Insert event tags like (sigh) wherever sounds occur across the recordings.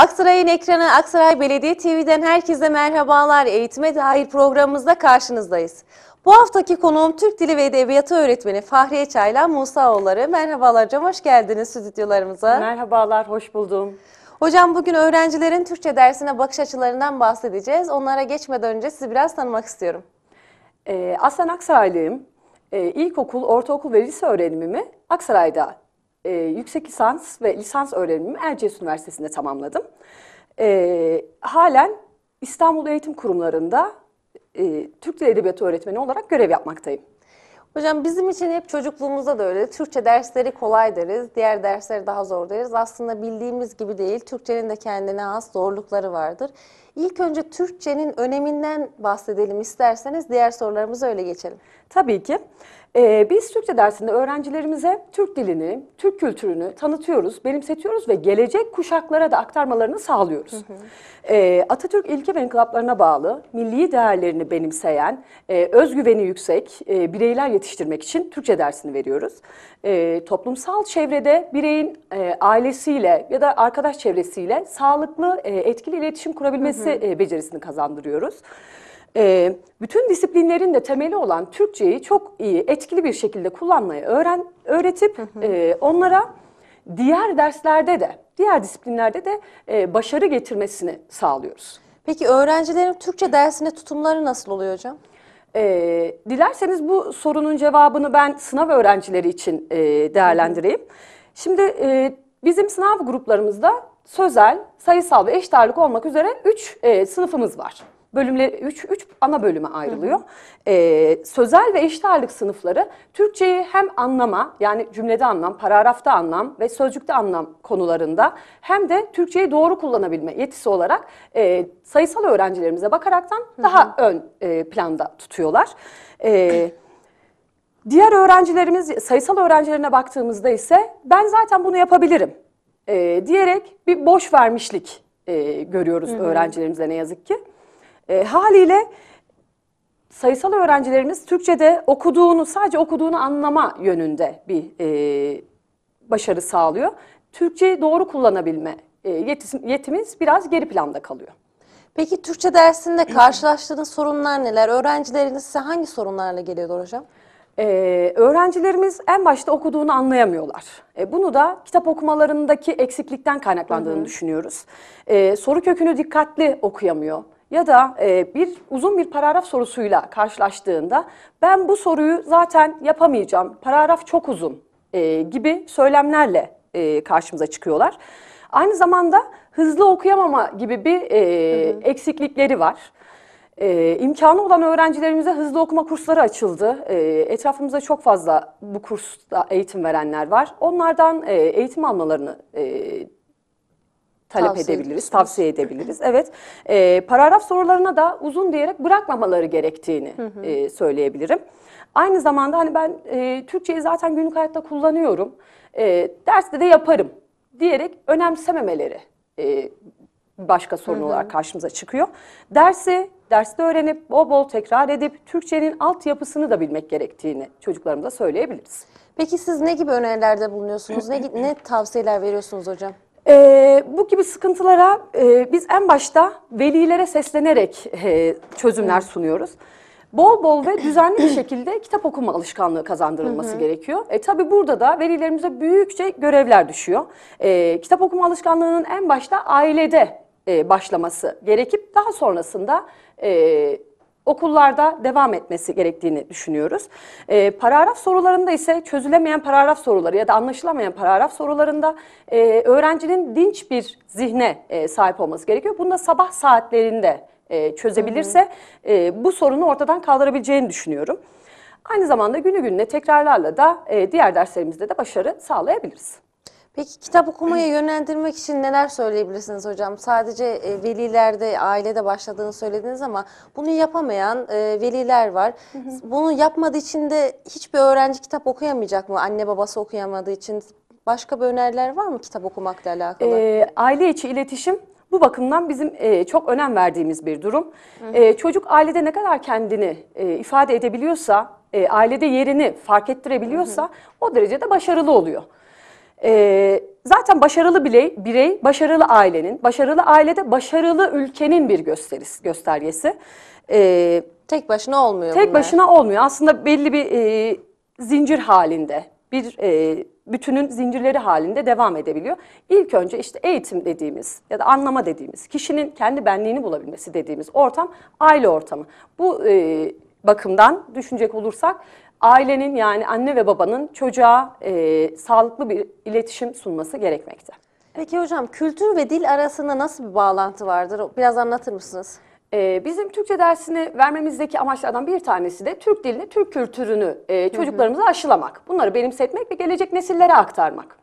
Aksaray'ın ekranı Aksaray Belediye TV'den herkese merhabalar. Eğitime dair programımızda karşınızdayız. Bu haftaki konuğum Türk Dili ve Edebiyatı öğretmeni Fahriye Çaylan Musaoğulları. Merhabalar hocam, hoş geldiniz stüdyolarımıza. Merhabalar, hoş buldum. Hocam bugün öğrencilerin Türkçe dersine bakış açılarından bahsedeceğiz. Onlara geçmeden önce sizi biraz tanımak istiyorum. Ee, aslen Aksaraylıyım. Ee, ilkokul, ortaokul ve lise öğrenimimi Aksaray'da e, yüksek lisans ve lisans öğrenimimi Erciyes Üniversitesi'nde tamamladım. Ee, halen İstanbul Eğitim Kurumları'nda e, Türk Dili Edebiyatı öğretmeni olarak görev yapmaktayım. Hocam bizim için hep çocukluğumuzda da öyle. Türkçe dersleri kolay deriz, diğer dersleri daha zor deriz. Aslında bildiğimiz gibi değil. Türkçenin de kendine has zorlukları vardır. İlk önce Türkçenin öneminden bahsedelim isterseniz diğer sorularımıza öyle geçelim. Tabii ki. Ee, biz Türkçe dersinde öğrencilerimize Türk dilini, Türk kültürünü tanıtıyoruz, benimsetiyoruz ve gelecek kuşaklara da aktarmalarını sağlıyoruz. Hı hı. Ee, Atatürk ilke ve inkılaplarına bağlı, milli değerlerini benimseyen, e, özgüveni yüksek e, bireyler yetiştirmek için Türkçe dersini veriyoruz. E, toplumsal çevrede bireyin e, ailesiyle ya da arkadaş çevresiyle sağlıklı, e, etkili iletişim kurabilmesi hı hı. E, becerisini kazandırıyoruz. E, bütün disiplinlerin de temeli olan Türkçeyi çok iyi, etkili bir şekilde kullanmayı öğren, öğretip hı hı. E, onlara diğer derslerde de, diğer disiplinlerde de e, başarı getirmesini sağlıyoruz. Peki öğrencilerin Türkçe dersine tutumları nasıl oluyor hocam? E, dilerseniz bu sorunun cevabını ben sınav öğrencileri için e, değerlendireyim. Şimdi e, bizim sınav gruplarımızda sözel, sayısal ve eşit ağırlık olmak üzere 3 e, sınıfımız var bölümler 3 3 ana bölüme ayrılıyor. Ee, sözel ve eşit ağırlık sınıfları Türkçeyi hem anlama yani cümlede anlam, paragrafta anlam ve sözcükte anlam konularında hem de Türkçeyi doğru kullanabilme yetisi olarak e, sayısal öğrencilerimize bakaraktan hı hı. daha ön e, planda tutuyorlar. E, diğer öğrencilerimiz sayısal öğrencilerine baktığımızda ise ben zaten bunu yapabilirim e, diyerek bir boş vermişlik e, görüyoruz hı hı. öğrencilerimize ne yazık ki. E, haliyle sayısal öğrencilerimiz Türkçe'de okuduğunu, sadece okuduğunu anlama yönünde bir e, başarı sağlıyor. Türkçeyi doğru kullanabilme e, yetis, yetimiz biraz geri planda kalıyor. Peki Türkçe dersinde karşılaştığınız sorunlar neler? Öğrencileriniz size hangi sorunlarla geliyorlar hocam? Ee, öğrencilerimiz en başta okuduğunu anlayamıyorlar. E, bunu da kitap okumalarındaki eksiklikten kaynaklandığını hı hı. düşünüyoruz. E, soru kökünü dikkatli okuyamıyor ya da e, bir uzun bir paragraf sorusuyla karşılaştığında ben bu soruyu zaten yapamayacağım, paragraf çok uzun e, gibi söylemlerle e, karşımıza çıkıyorlar. Aynı zamanda hızlı okuyamama gibi bir e, hı hı. eksiklikleri var. Ee, imkanı olan öğrencilerimize hızlı okuma kursları açıldı. Ee, etrafımızda çok fazla bu kursta eğitim verenler var. Onlardan e, eğitim almalarını e, talep tavsiye edebiliriz, tavsiye edebiliriz. Evet, e, paragraf sorularına da uzun diyerek bırakmamaları gerektiğini hı hı. E, söyleyebilirim. Aynı zamanda hani ben e, Türkçeyi zaten günlük hayatta kullanıyorum, e, derste de yaparım diyerek önemsememeleri e, başka sorun hı hı. olarak karşımıza çıkıyor. Dersi derste öğrenip bol bol tekrar edip Türkçenin altyapısını da bilmek gerektiğini çocuklarımıza söyleyebiliriz. Peki siz ne gibi önerilerde bulunuyorsunuz? ne, ne tavsiyeler veriyorsunuz hocam? E, bu gibi sıkıntılara e, biz en başta velilere seslenerek e, çözümler sunuyoruz. Bol bol ve düzenli bir şekilde kitap okuma alışkanlığı kazandırılması gerekiyor. E, tabii burada da velilerimize büyükçe görevler düşüyor. E, kitap okuma alışkanlığının en başta ailede e, başlaması gerekip daha sonrasında e, okullarda devam etmesi gerektiğini düşünüyoruz. E, paragraf sorularında ise çözülemeyen paragraf soruları ya da anlaşılamayan paragraf sorularında e, öğrencinin dinç bir zihne e, sahip olması gerekiyor. Bunu da sabah saatlerinde e, çözebilirse. E, bu sorunu ortadan kaldırabileceğini düşünüyorum. Aynı zamanda günü gününe tekrarlarla da e, diğer derslerimizde de başarı sağlayabiliriz. Peki kitap okumaya yönlendirmek için neler söyleyebilirsiniz hocam? Sadece e, velilerde, ailede başladığını söylediniz ama bunu yapamayan e, veliler var. Bunu yapmadığı için de hiçbir öğrenci kitap okuyamayacak mı? Anne babası okuyamadığı için. Başka bir öneriler var mı kitap okumakla alakalı? E, aile içi iletişim bu bakımdan bizim e, çok önem verdiğimiz bir durum. E, çocuk ailede ne kadar kendini e, ifade edebiliyorsa, e, ailede yerini fark ettirebiliyorsa hı hı. o derecede başarılı oluyor. Ee, zaten başarılı birey, birey, başarılı ailenin, başarılı ailede başarılı ülkenin bir gösterisi, göstergesi. Ee, Tek başına olmuyor tek bunlar. başına olmuyor. Aslında belli bir e, zincir halinde, bir e, bütünün zincirleri halinde devam edebiliyor. İlk önce işte eğitim dediğimiz ya da anlama dediğimiz, kişinin kendi benliğini bulabilmesi dediğimiz ortam aile ortamı. Bu e, bakımdan düşünecek olursak ailenin yani anne ve babanın çocuğa e, sağlıklı bir iletişim sunması gerekmekte. Peki hocam kültür ve dil arasında nasıl bir bağlantı vardır? Biraz anlatır mısınız? Ee, bizim Türkçe dersini vermemizdeki amaçlardan bir tanesi de Türk dilini, Türk kültürünü e, çocuklarımıza aşılamak. Bunları benimsetmek ve gelecek nesillere aktarmak.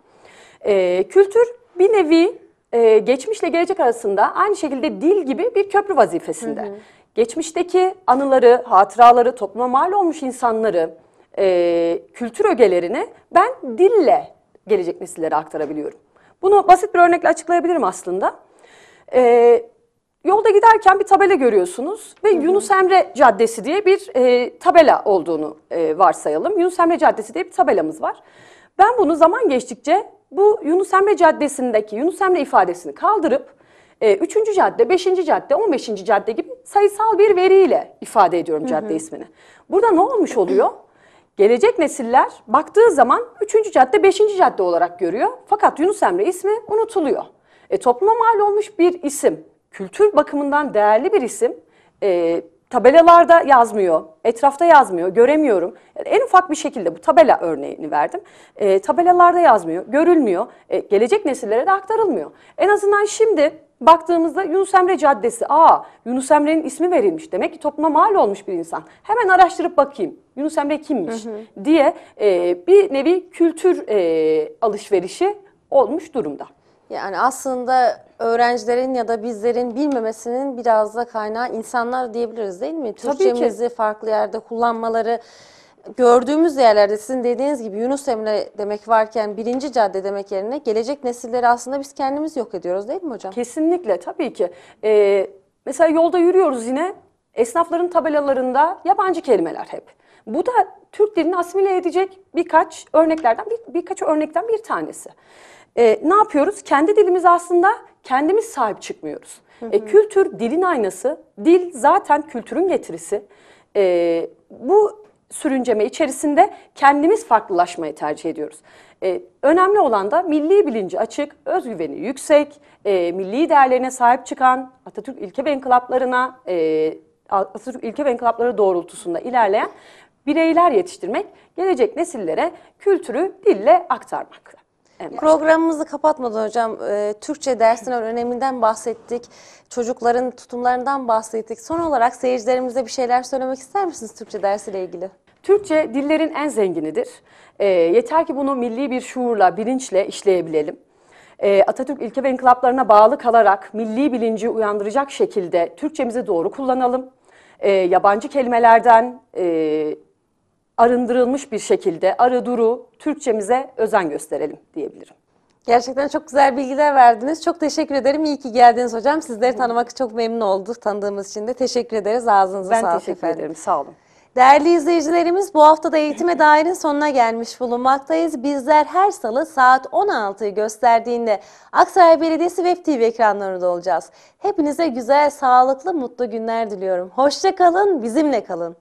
Ee, kültür bir nevi e, geçmişle gelecek arasında aynı şekilde dil gibi bir köprü vazifesinde. Geçmişteki anıları, hatıraları, topluma mal olmuş insanları, e, kültür ögelerini ben dille gelecek nesillere aktarabiliyorum. Bunu basit bir örnekle açıklayabilirim aslında. Ee, Yolda giderken bir tabela görüyorsunuz ve Yunus Emre Caddesi diye bir e, tabela olduğunu e, varsayalım. Yunus Emre Caddesi diye bir tabelamız var. Ben bunu zaman geçtikçe bu Yunus Emre Caddesi'ndeki Yunus Emre ifadesini kaldırıp e, 3. cadde, 5. cadde, 15. cadde gibi sayısal bir veriyle ifade ediyorum cadde ismini. Burada ne olmuş oluyor? (clears throat) Gelecek nesiller baktığı zaman 3. cadde 5. cadde olarak görüyor. Fakat Yunus Emre ismi unutuluyor. E, topluma mal olmuş bir isim, kültür bakımından değerli bir isim e, tabelalarda yazmıyor, etrafta yazmıyor, göremiyorum. Yani en ufak bir şekilde bu tabela örneğini verdim. E, tabelalarda yazmıyor, görülmüyor, e, gelecek nesillere de aktarılmıyor. En azından şimdi baktığımızda Yunus Emre Caddesi, aa Yunus Emre'nin ismi verilmiş demek ki topluma mal olmuş bir insan. Hemen araştırıp bakayım Yunus Emre kimmiş diye e, bir nevi kültür e, alışverişi olmuş durumda. Yani aslında öğrencilerin ya da bizlerin bilmemesinin biraz da kaynağı insanlar diyebiliriz değil mi? Türkçemizi farklı yerde kullanmaları gördüğümüz yerlerde sizin dediğiniz gibi Yunus Emre demek varken birinci cadde demek yerine gelecek nesilleri aslında biz kendimiz yok ediyoruz değil mi hocam? Kesinlikle tabii ki. Ee, mesela yolda yürüyoruz yine esnafların tabelalarında yabancı kelimeler hep. Bu da Türk dilini asimile edecek birkaç örneklerden bir, birkaç örnekten bir tanesi. Ee, ne yapıyoruz? Kendi dilimiz aslında kendimiz sahip çıkmıyoruz. E, kültür dilin aynası. Dil zaten kültürün getirisi. Ee, bu sürünceme içerisinde kendimiz farklılaşmayı tercih ediyoruz. Ee, önemli olan da milli bilinci açık, özgüveni yüksek, e, milli değerlerine sahip çıkan, Atatürk ilke ve inkılaplarına, e, Atatürk ilke ve inkılapları doğrultusunda ilerleyen bireyler yetiştirmek, gelecek nesillere kültürü dille aktarmak. Programımızı kapatmadan hocam e, Türkçe dersinin öneminden bahsettik. Çocukların tutumlarından bahsettik. Son olarak seyircilerimize bir şeyler söylemek ister misiniz Türkçe dersiyle ilgili? Türkçe dillerin en zenginidir. E, yeter ki bunu milli bir şuurla, bilinçle işleyebilelim. E, Atatürk ilke ve inkılaplarına bağlı kalarak milli bilinci uyandıracak şekilde Türkçemizi doğru kullanalım. E, yabancı kelimelerden e, arındırılmış bir şekilde arı duru Türkçemize özen gösterelim diyebilirim. Gerçekten çok güzel bilgiler verdiniz. Çok teşekkür ederim. İyi ki geldiniz hocam. Sizleri tanımak çok memnun olduk. Tanıdığımız için de teşekkür ederiz. Ağzınıza Ben sağlık teşekkür efendim. ederim. Sağ olun. Değerli izleyicilerimiz bu hafta da Eğitime Dair'in sonuna gelmiş bulunmaktayız. Bizler her salı saat 16'yı gösterdiğinde Aksaray Belediyesi Web TV ekranlarında olacağız. Hepinize güzel, sağlıklı, mutlu günler diliyorum. Hoşça kalın, bizimle kalın.